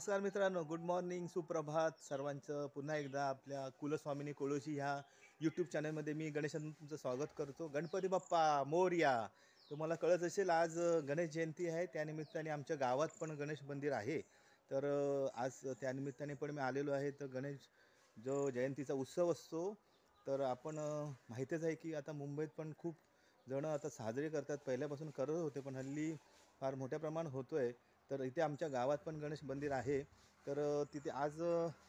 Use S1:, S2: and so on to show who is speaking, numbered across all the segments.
S1: नमस्कार मित्रांनो good morning सुप्रभात सर्वांचं. पुन्हा एकदा आपल्या कुलस्वामिनी कोळोशी ह्या यूट्यूब चॅनलमध्ये मी गणेशांचं तुमचं स्वागत करतो. गणपती बाप्पा मोर्या. तुम्हाला कळत असेल आज गणेश जयंती आहे. त्यानिमित्ताने आमच्या गावात पण गणेश मंदिर आहे. तर आज त्यानिमित्ताने पण मी आलेलो आहे. तर गणेश जो जयंतीचा उत्सव असतो तर आपण माहितीच आहे की आता मुंबईत पण खूप जणं आता साजरे करतात. पहिल्यापासून करत होते पण हल्ली फार मोठ्या प्रमाणात होतो आहे तर इथे आमच्या गावात पण गणेश मंदिर आहे. तर तिथे आज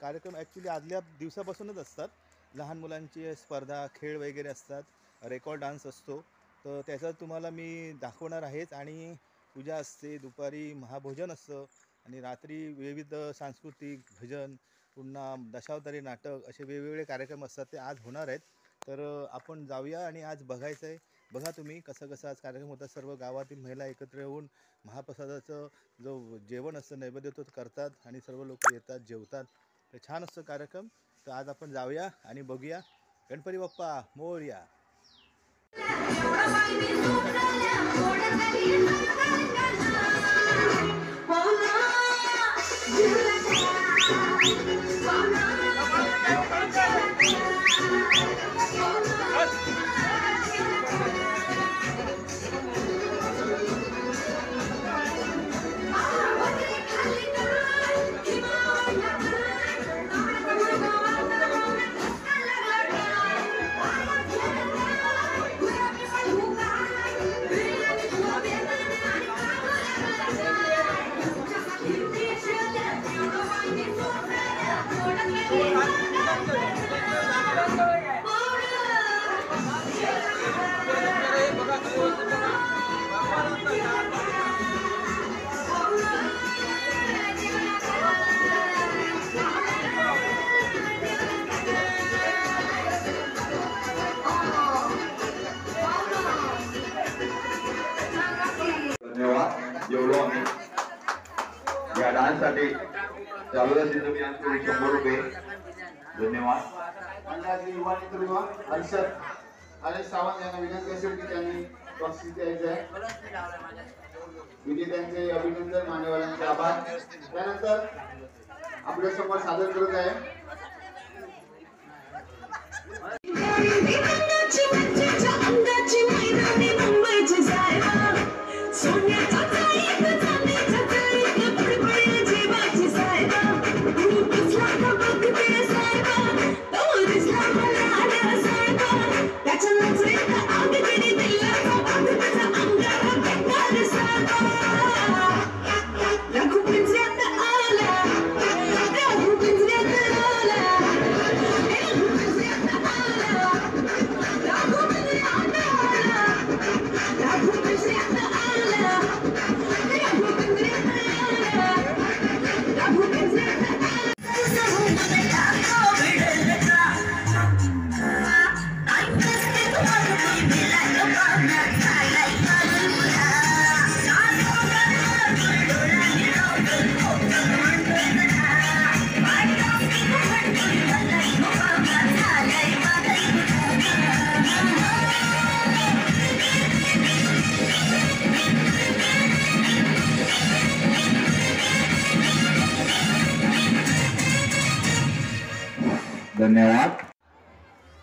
S1: कार्यक्रम ॲक्च्युली आदल्या दिवसापासूनच असतात. लहान मुलांची स्पर्धा खेळ वगैरे असतात. रेकॉर्ड डान्स असतो. तर त्याचा तुम्हाला मी दाखवणार आहेच. आणि पूजा असते दुपारी महाभोजन असतं. आणि रात्री विविध सांस्कृतिक भजन पुन्हा दशावतारी नाटक असे वेगवेगळे कार्यक्रम असतात. ते आज होणार आहेत. तर आपण जाऊया आणि आज बघायचं आहे बघा तुम्ही कसं कसं आज कार्यक्रम होता सर्व गावातील महिला एकत्र येऊन महाप्रसादाचं जो जेवण असतं नैवेद्य तो करतात आणि सर्व लोक येतात जेवतात. तर छान असतं कार्यक्रम. तर आज आपण जाऊया आणि बघूया. गणपती बाप्पा मोरया.
S2: शंभर रुपये. धन्यवाद.
S3: अंदाजे युवा नेतृत्व हर्षद आणि सावंत यांना विनंती असेल की त्यांनी बक्षीस द्यायचे आहे. विजेत्यांचे अभिनंदन मान्यवरांचे आभार. त्यानंतर आपल्यासमोर सादर करत आहे.
S4: अंगाची मच्छीच्या अंगाची मैदानी मुंबईची सायबा सोन्याच्या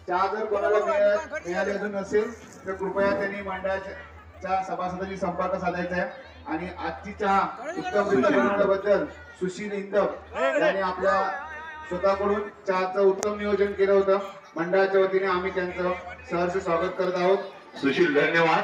S3: चहा जर कोणाला मिळा- मिळाली अजून नसेल तर कृपया त्यांनी मंडळाच्या सभासदांनी संपर्क साधायचा आहे. आणि आजची चहा उत्तम बनवण्याबद्दल सुशील इंदप यांनी आपल्या स्वतःकडून चहाचं उत्तम नियोजन केलं होतं. मंडळाच्या वतीने आम्ही त्यांचं सहर्ष स्वागत करत आहोत.
S2: सुशील धन्यवाद.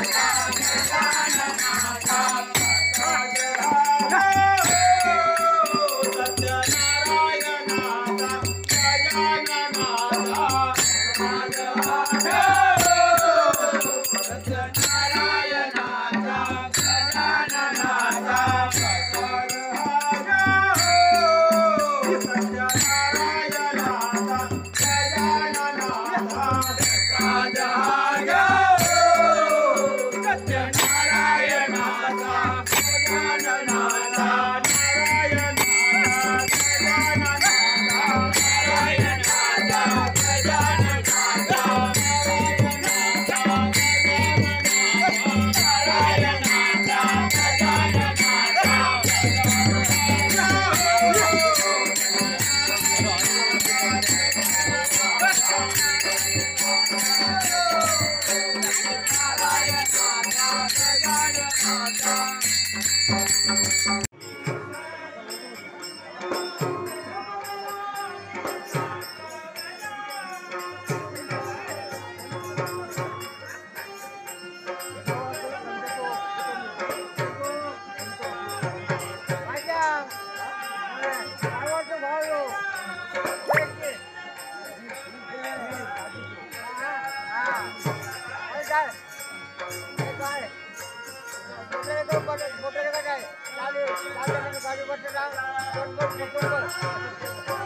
S5: Yeah. Как
S6: только
S4: было,